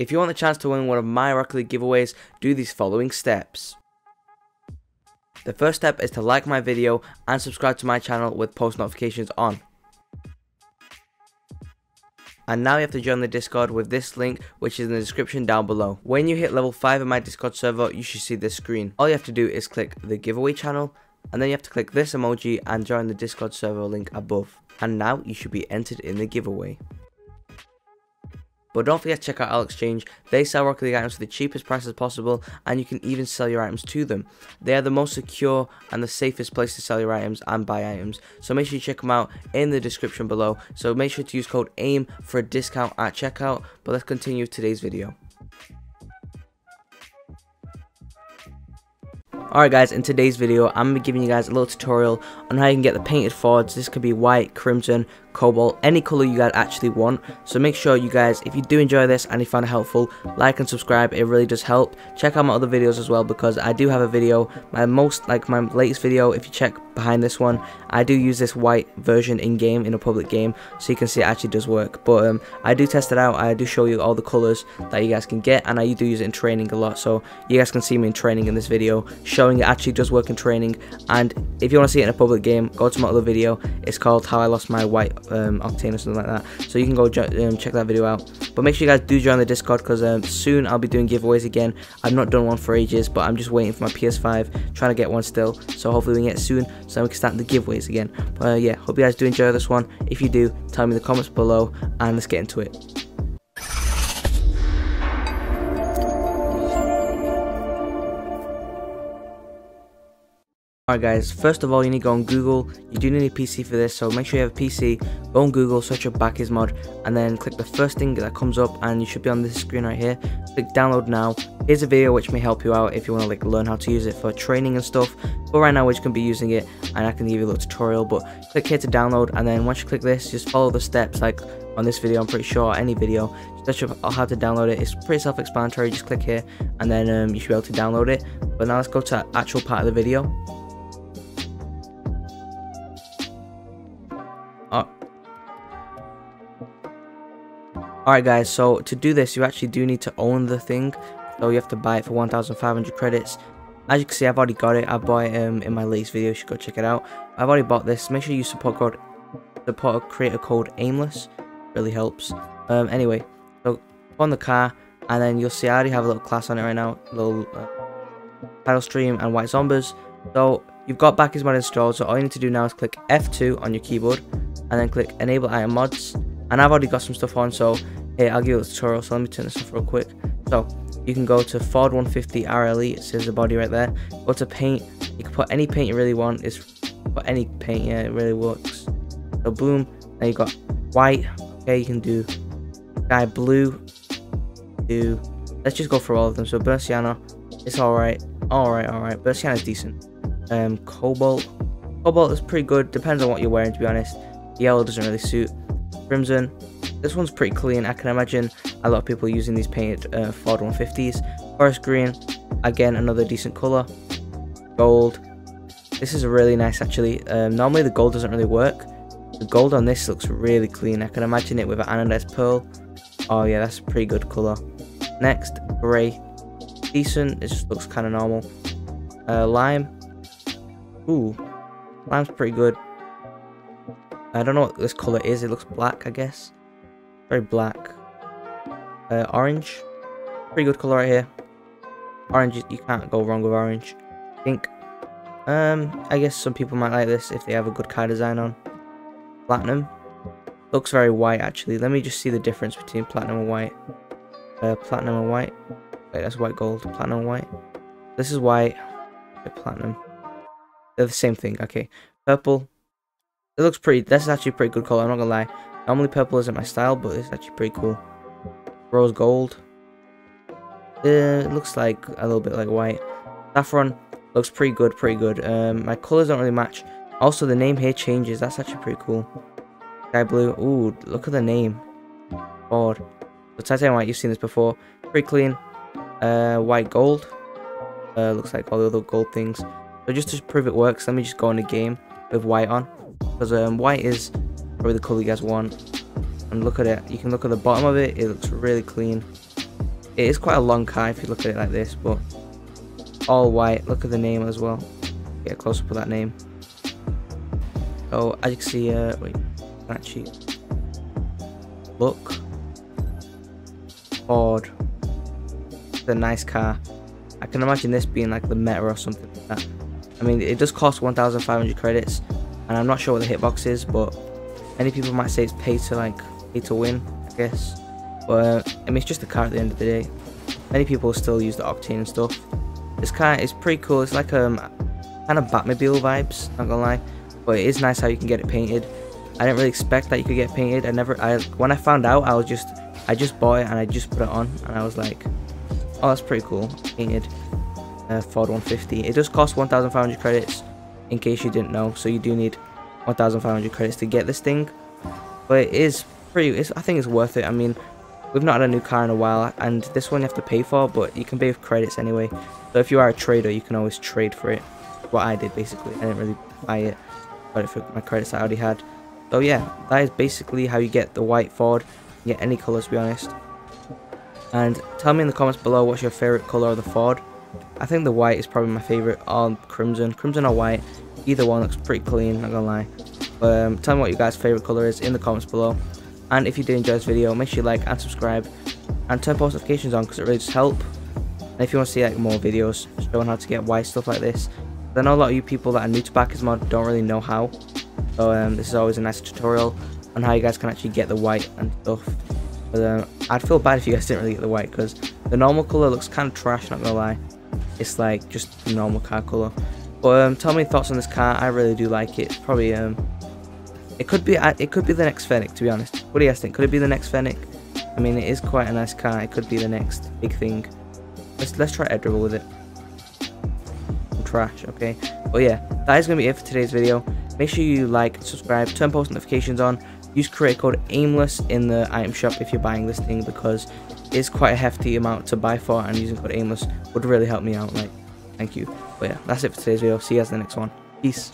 If you want the chance to win one of my Rocket League giveaways, do these following steps. The first step is to like my video and subscribe to my channel with post notifications on. And now you have to join the Discord with this link which is in the description down below. When you hit level 5 in my Discord server you should see this screen. All you have to do is click the giveaway channel and then you have to click this emoji and join the Discord server link above. And now you should be entered in the giveaway. But don't forget to check out RL Exchange. They sell Rocket League items for the cheapest prices possible, and you can even sell your items to them. They are the most secure and the safest place to sell your items and buy items. So make sure you check them out in the description below. So make sure to use code AIM for a discount at checkout. But let's continue today's video. Alright guys, in today's video, I'm going to be giving you guys a little tutorial on how you can get the painted Fords. This could be white, crimson, cobalt, any color you guys actually want. So make sure you guys, if you do enjoy this and you find it helpful, like and subscribe. It really does help. Check out my other videos as well because I do have a video, my most, like my latest video, if you check behind this one, I do use this white version in-game, in a public game, so you can see it actually does work. But um, I do test it out, I do show you all the colors that you guys can get, and I do use it in training a lot, so you guys can see me in training in this video, showing it actually does work in training, and if you want to see it in a public game, go to my other video, it's called How I Lost My White um, Octane or something like that. So you can go um, check that video out. But make sure you guys do join the Discord because um, soon I'll be doing giveaways again. I've not done one for ages, but I'm just waiting for my PS5, trying to get one still. So hopefully we can get soon so we can start the giveaways again. But uh, yeah, hope you guys do enjoy this one. If you do, tell me in the comments below and let's get into it. Alright guys, first of all you need to go on Google, you do need a PC for this, so make sure you have a PC, go on Google, search up mod, and then click the first thing that comes up, and you should be on this screen right here, click download now, here's a video which may help you out if you want to like learn how to use it for training and stuff, but right now we're just going to be using it, and I can give you a little tutorial, but click here to download, and then once you click this, just follow the steps like on this video, I'm pretty sure, any video, search up how to download it, it's pretty self-explanatory, just click here, and then um, you should be able to download it, but now let's go to actual part of the video. Alright guys, so to do this, you actually do need to own the thing. So you have to buy it for 1,500 credits. As you can see, I've already got it. I bought it um, in my latest video. You should go check it out. I've already bought this. Make sure you support code, support creator code aimless. Really helps. Um, anyway, so on the car, and then you'll see I already have a little class on it right now. Little uh, stream and white Zombas. So you've got BakkesMod installed. So all you need to do now is click F2 on your keyboard, and then click enable item mods and I've already got some stuff on so hey I'll give you a tutorial so let me turn this off real quick. So you can go to Ford 150 RLE it says the body right there. Go to paint you can put any paint you really want it's put any paint yeah it really works. So boom now you got white okay you can do sky blue do let's just go for all of them. So Burnt Sienna it's alright alright alright Burnt Sienna is decent. Um cobalt cobalt is pretty good depends on what you're wearing to be honest. Yellow doesn't really suit Crimson. This one's pretty clean. I can imagine a lot of people using these painted uh, Ford 150s. Forest Green, again, another decent colour. Gold. This is really nice, actually. Um, normally the gold doesn't really work. The gold on this looks really clean. I can imagine it with an anodized pearl. Oh yeah, that's a pretty good colour. Next, grey. Decent, it just looks kind of normal. Uh, lime. Ooh, lime's pretty good. I don't know what this color is. It looks black, I guess. Very black. Uh, orange. Pretty good color right here. Orange, you can't go wrong with orange. Pink. Um, I guess some people might like this if they have a good car design on. Platinum. Looks very white, actually. Let me just see the difference between platinum and white. Uh, platinum and white. Wait, that's white gold. Platinum and white. This is white. Platinum. They're the same thing. Okay. Purple. It looks pretty, that's actually pretty good color, I'm not gonna lie. Normally purple isn't my style, but it's actually pretty cool. Rose gold. Uh, it looks like a little bit like white. Saffron looks pretty good, pretty good. Um, my colors don't really match. Also, the name here changes. That's actually pretty cool. Sky blue. Ooh, look at the name. Ford. The titanium white, you've seen this before. Pretty clean. Uh, white gold. Uh, looks like all the other gold things. So just to prove it works, let me just go in the game with white on because um, white is probably the color you guys want and look at it you can look at the bottom of it it looks really clean It is quite a long car if you look at it like this, but all white. Look at the name as well. Get a close up of that name. So as you can see, uh, wait, actually look. Ford. A nice car. I can imagine this being like the Meta or something like that. I mean, it does cost 1,500 credits, and I'm not sure what the hitbox is, but many people might say it's pay to like pay to win, I guess. But uh, I mean, it's just a car at the end of the day. Many people still use the Octane and stuff. This car is pretty cool. It's like um kind of Batmobile vibes, not gonna lie. But it is nice how you can get it painted. I didn't really expect that you could get painted. I never, I when I found out, I was just, I just bought it and I just put it on, and I was like, oh, that's pretty cool, painted uh, Ford 150. It does cost 1,500 credits, in case you didn't know. So you do need 1,500 credits to get this thing, but it is pretty. I think it's worth it. I mean, we've not had a new car in a while, and this one you have to pay for, but you can pay with credits anyway. So if you are a trader, you can always trade for it. What I did basically, I didn't really buy it, but for my credits I already had. So yeah, that is basically how you get the white Ford. You get any colours to be honest. And tell me in the comments below what's your favourite colour of the Ford. I think the white is probably my favourite, or crimson. Crimson or white, either one looks pretty clean, not gonna lie. But um, tell me what your guys' favourite colour is in the comments below. And if you did enjoy this video, make sure you like and subscribe. And turn post notifications on because it really just help. And if you want to see like more videos showing how to get white stuff like this, I know a lot of you people that are new to BakkesMod don't really know how. So um, this is always a nice tutorial on how you guys can actually get the white and stuff. But um, I'd feel bad if you guys didn't really get the white because the normal colour looks kind of trash, not gonna lie. It's like just normal car colour. Um, tell me thoughts on this car. I really do like it. Probably um, it could be it could be the next Fennec to be honest. What do you guys think? Could it be the next Fennec? I mean, it is quite a nice car. It could be the next big thing. Let's let's try air dribble with it. trash, okay. But yeah, that is gonna be it for today's video. Make sure you like, subscribe, turn post notifications on. Use create code aimless in the item shop if you're buying this thing because it's quite a hefty amount to buy for and using code aimless would really help me out. Like, thank you. But yeah, that's it for today's video. See you guys in the next one. Peace.